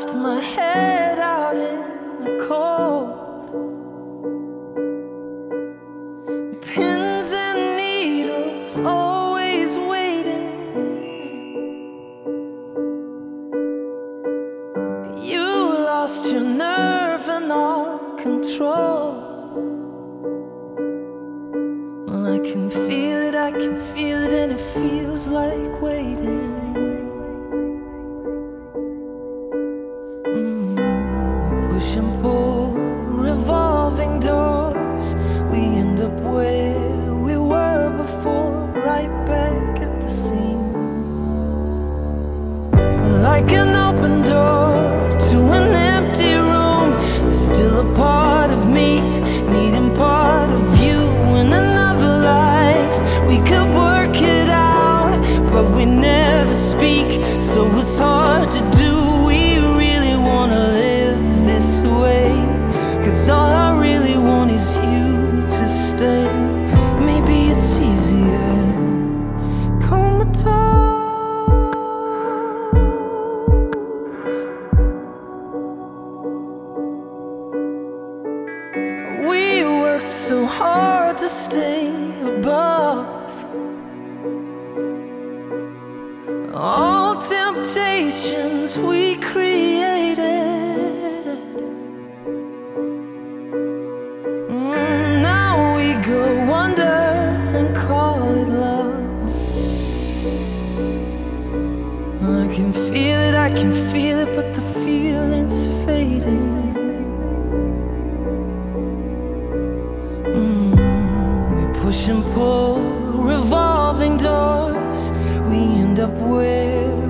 lost my head out in the cold. Pins and needles always waiting. You lost your nerve and all control. Well, I can feel it, I can feel it, and it feels like We could work it out, but we never speak, so it's hard to do. Stay above all temptations we created. Mm, now we go under and call it love. I can feel it, I can feel it, but the feeling's push and pull, revolving doors. We end up where